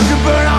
You can burn